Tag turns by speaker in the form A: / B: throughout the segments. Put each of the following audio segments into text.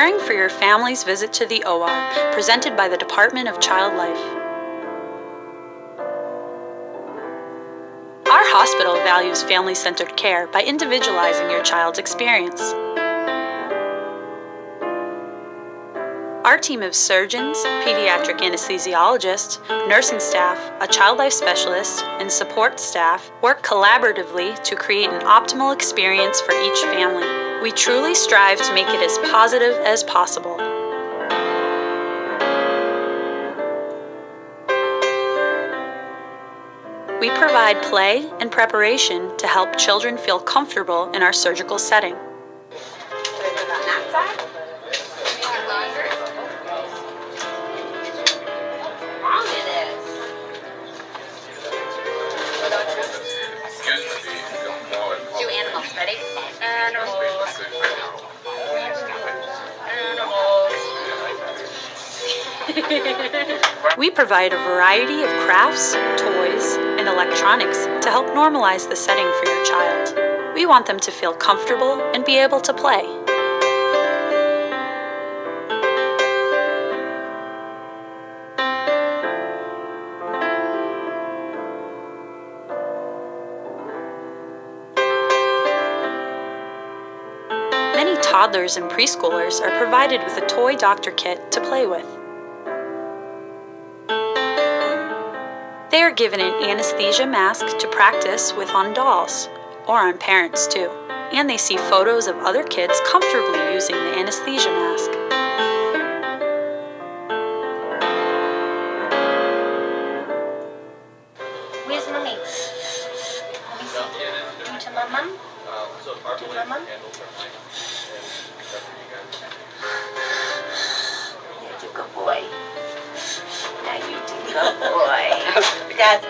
A: preparing for your family's visit to the OR, presented by the Department of Child Life. Our hospital values family centered care by individualizing your child's experience. Our team of surgeons, pediatric anesthesiologists, nursing staff, a child life specialist, and support staff work collaboratively to create an optimal experience for each family. We truly strive to make it as positive as possible. We provide play and preparation to help children feel comfortable in our surgical setting. We provide a variety of crafts, toys, and electronics to help normalize the setting for your child. We want them to feel comfortable and be able to play. Many toddlers and preschoolers are provided with a toy doctor kit to play with. They are given an anesthesia mask to practice with on dolls, or on parents too, and they see photos of other kids comfortably using the anesthesia mask.
B: Where's mommy? It to my. To my. You're good boy. Now you do good boy.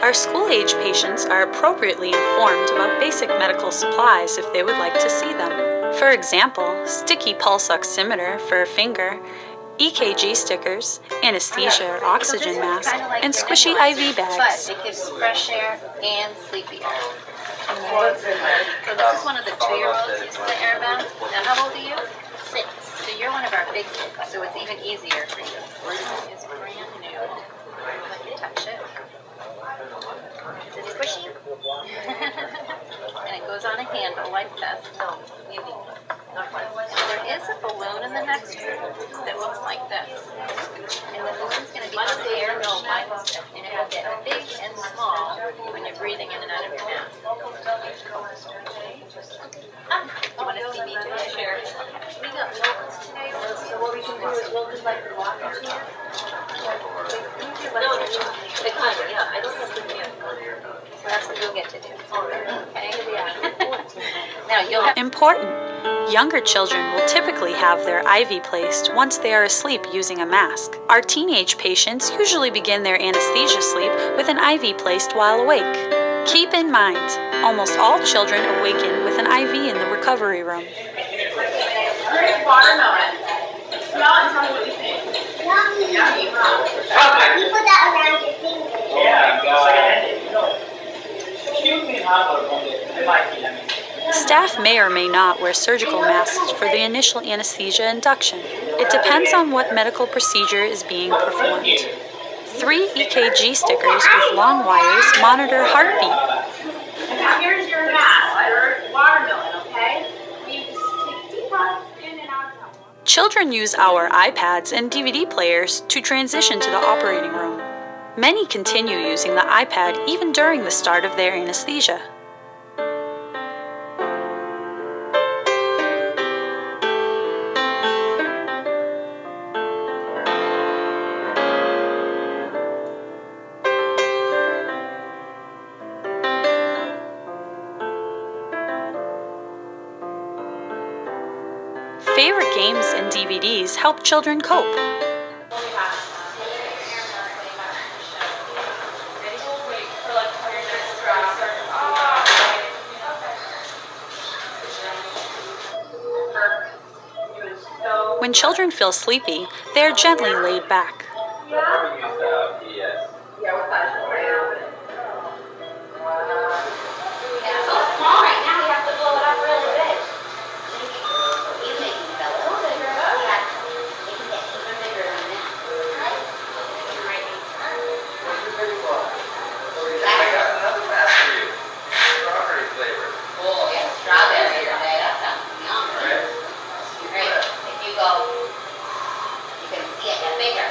A: Our school age patients are appropriately informed about basic medical supplies if they would like to see them. For example, sticky pulse oximeter for a finger, EKG stickers, anesthesia or oxygen
B: So this one's
A: mask, and squishy IV bags.
B: But it gives fresh air and sleepy air. So this is one of the two-year-olds using the air mask. Now, how old are you? Six. So you're one of our big kids, so it's even easier for you. It's brand new. Let me touch it. Is it squishy? and it goes like this. So maybe. There is a balloon in the next room that looks like this. And the balloon's going to be on the air machine. And it will get big and small when you're breathing in and out of your mouth. Ah, want to see me do it? Sure. We got locals today, so what we can do is we'll just like walk into it. No, the climber, yeah. I don't have to do So that's what you'll get to do. Okay? Have
A: Important. Younger children will typically have their IV placed once they are asleep using a mask. Our teenage patients usually begin their anesthesia sleep with an IV placed while awake. Keep in mind, almost all children awaken with an IV in the recovery room.
C: Here's watermelon. Smell it and me what you think. Yummy, huh?
D: You put that around your finger.
E: Yeah, God. Excuse me, huh, but they might be, I mean.
A: Staff may or may not wear surgical masks for the initial anesthesia induction. It depends on what medical procedure is being performed. Three EKG stickers with long wires monitor heartbeat.
C: Now here's your mask watermelon, okay? You take deep breaths in and out
A: Children use our iPads and DVD players to transition to the operating room. Many continue using the iPad even during the start of their anesthesia. Favorite games and DVDs help children cope. When children feel sleepy, they are gently laid back. maker.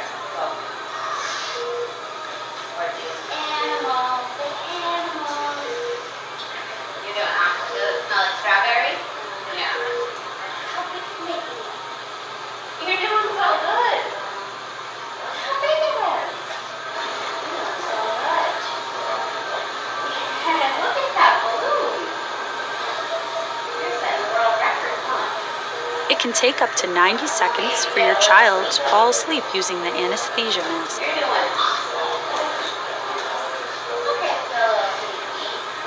A: Can take up to 90 seconds for your child to fall asleep using the anesthesia mask.
C: You're doing awesome. Okay, so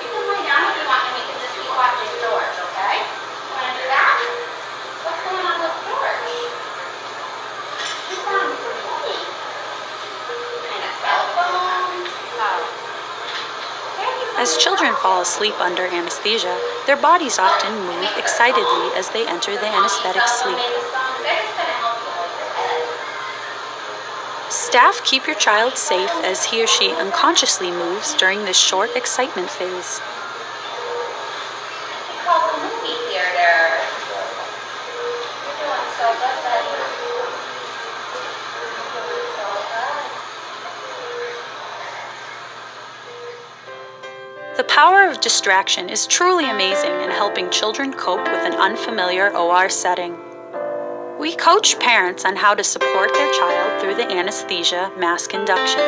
C: you can lay down if you want, and we can just keep watching George, okay? Want to do that? What's going on with George? He's on his knee. And a cell phone. Oh. There you go.
A: As children fall asleep under anesthesia, their bodies often move excitedly as they enter the anesthetic sleep. Staff keep your child safe as he or she unconsciously moves during this short excitement phase.
C: Call the movie theater. You're doing so good, buddy. You're doing so good.
A: The power of distraction is truly amazing in helping children cope with an unfamiliar OR setting. We coach parents on how to support their child through the anesthesia mask induction.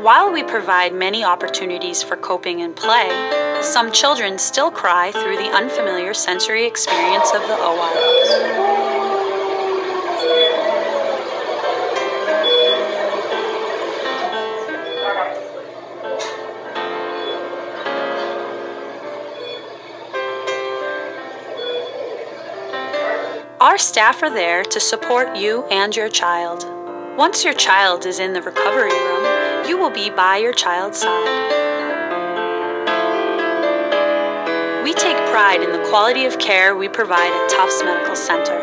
A: While we provide many opportunities for coping and play, some children still cry through the unfamiliar sensory experience of the OR. Our staff are there to support you and your child. Once your child is in the recovery room, you will be by your child's side. We take pride in the quality of care we provide at Tufts Medical Center.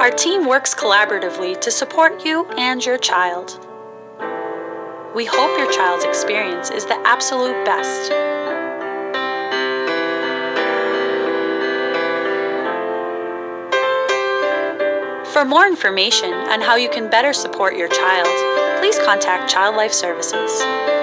A: Our team works collaboratively to support you and your child. We hope your child's experience is the absolute best. For more information on how you can better support your child, please contact Child Life Services.